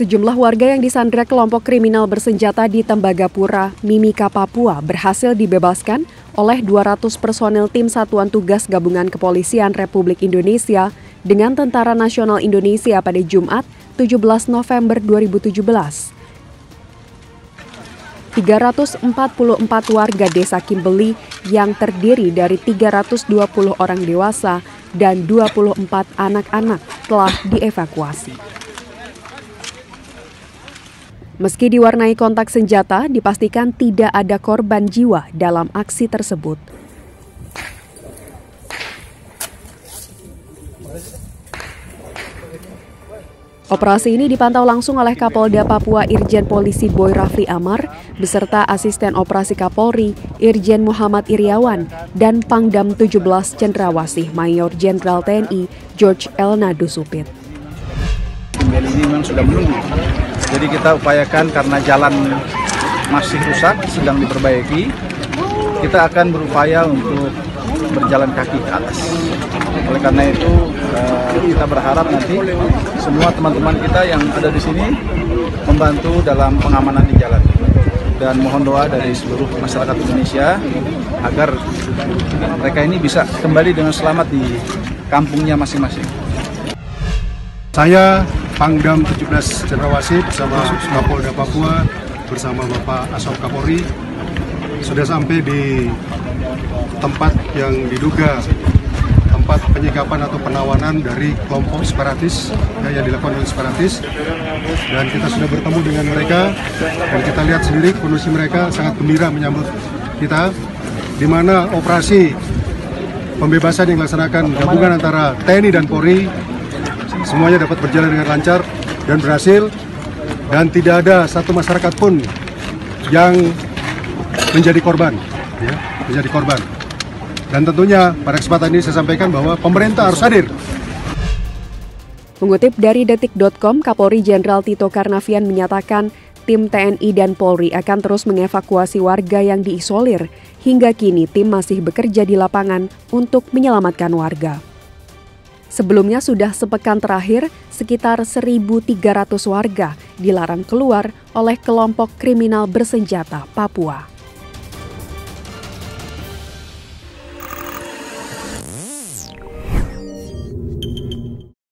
Sejumlah warga yang disandra kelompok kriminal bersenjata di Tembagapura, Mimika, Papua berhasil dibebaskan oleh 200 personel tim Satuan Tugas Gabungan Kepolisian Republik Indonesia dengan Tentara Nasional Indonesia pada Jumat 17 November 2017. 344 warga desa Kimbeli yang terdiri dari 320 orang dewasa dan 24 anak-anak telah dievakuasi. Meski diwarnai kontak senjata, dipastikan tidak ada korban jiwa dalam aksi tersebut. Operasi ini dipantau langsung oleh Kapolda Papua Irjen Polisi Boy Rafli Amar beserta Asisten Operasi Kapolri Irjen Muhammad Iriawan dan Pangdam 17 Cendrawasih Mayor Jenderal TNI George Elna Dusupit. Ini memang sudah menunggu jadi kita upayakan karena jalan masih rusak, sedang diperbaiki, kita akan berupaya untuk berjalan kaki ke atas. Oleh karena itu eh, kita berharap nanti semua teman-teman kita yang ada di sini membantu dalam pengamanan di jalan. Dan mohon doa dari seluruh masyarakat Indonesia agar mereka ini bisa kembali dengan selamat di kampungnya masing-masing. Saya Pangdam 17 Cendrawasih bersama Kapolda Papua bersama Bapak Asop Kapolri sudah sampai di tempat yang diduga tempat penyikapan atau penawanan dari kelompok separatis ya, yang dilakukan oleh separatis. Dan kita sudah bertemu dengan mereka dan kita lihat sendiri kondisi mereka sangat gembira menyambut kita di mana operasi pembebasan yang dilaksanakan gabungan antara TNI dan Polri semuanya dapat berjalan dengan lancar dan berhasil dan tidak ada satu masyarakat pun yang menjadi korban ya, menjadi korban dan tentunya pada kesempatan ini saya sampaikan bahwa pemerintah harus hadir Mengutip dari detik.com, Kapolri Jenderal Tito Karnavian menyatakan tim TNI dan Polri akan terus mengevakuasi warga yang diisolir. Hingga kini tim masih bekerja di lapangan untuk menyelamatkan warga. Sebelumnya sudah sepekan terakhir, sekitar 1.300 warga dilarang keluar oleh kelompok kriminal bersenjata Papua.